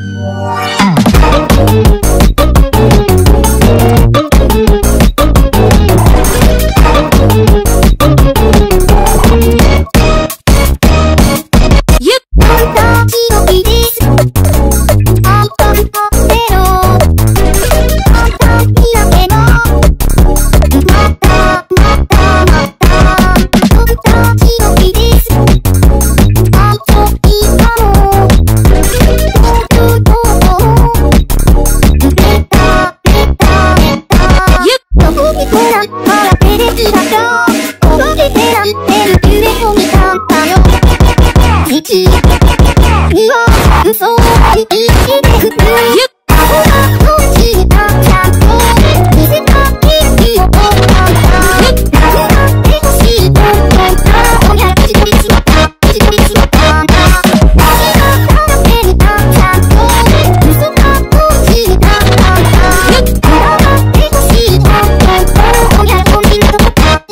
Thank you. さんもらってでだとこの手でやってる夢を見たんだよ1、2嘘を言が欲しいなちゃんと見せたいよ何が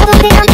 そうです。